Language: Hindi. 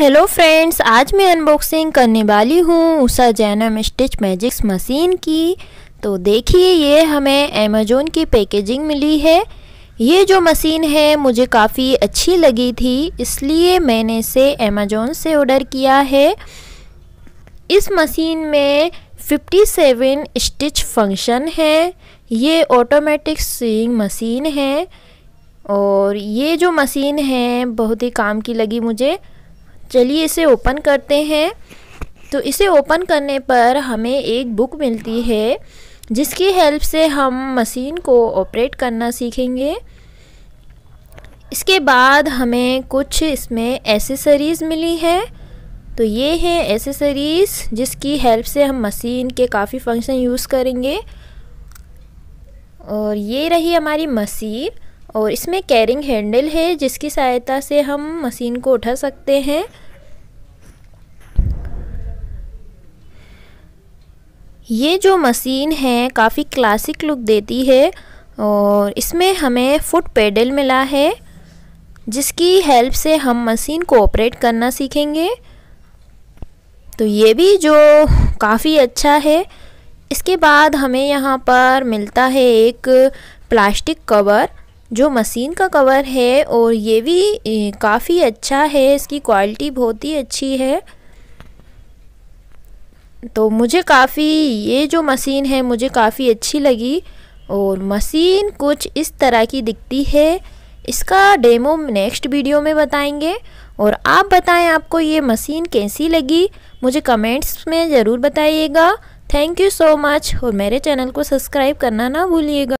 हेलो फ्रेंड्स आज मैं अनबॉक्सिंग करने वाली हूँ Usha Janome stitch magics machine की। तो देखिए, ये हमें अमेजोन की पैकेजिंग मिली है। ये जो मशीन है, मुझे काफ़ी अच्छी लगी थी, इसलिए मैंने इसे अमेजोन से ऑर्डर किया है। इस मशीन में 57 स्टिच फ़ंक्शन है। ये ऑटोमेटिक सीइंग मशीन है। और ये जो मशीन है, बहुत ही काम की लगी मुझे। चलिए इसे ओपन करते हैं। तो इसे ओपन करने पर हमें एक बुक मिलती है, जिसकी हेल्प से हम मशीन को ऑपरेट करना सीखेंगे। इसके बाद हमें कुछ इसमें एसेसरीज़ मिली है। तो ये है एसेसरीज़ जिसकी हेल्प से हम मशीन के काफ़ी फ़ंक्शन यूज़ करेंगे। और ये रही हमारी मशीन और इसमें कैरिंग हैंडल है, जिसकी सहायता से हम मशीन को उठा सकते हैं। ये जो मशीन है, काफ़ी क्लासिक लुक देती है और इसमें हमें फुट पेडल मिला है, जिसकी हेल्प से हम मशीन को ऑपरेट करना सीखेंगे। तो ये भी जो काफ़ी अच्छा है, इसके बाद हमें यहाँ पर मिलता है एक प्लास्टिक कवर जो मशीन का कवर है और ये भी काफ़ी अच्छा है, इसकी क्वालिटी बहुत ही अच्छी है। तो मुझे काफ़ी, ये जो मशीन है मुझे काफ़ी अच्छी लगी और मशीन कुछ इस तरह की दिखती है। इसका डेमो नेक्स्ट वीडियो में बताएँगे और आप बताएँ आपको ये मशीन कैसी लगी। मुझे कमेंट्स में ज़रूर बताइएगा। थैंक यू सो मच और मेरे चैनल को सब्सक्राइब करना ना भूलिएगा।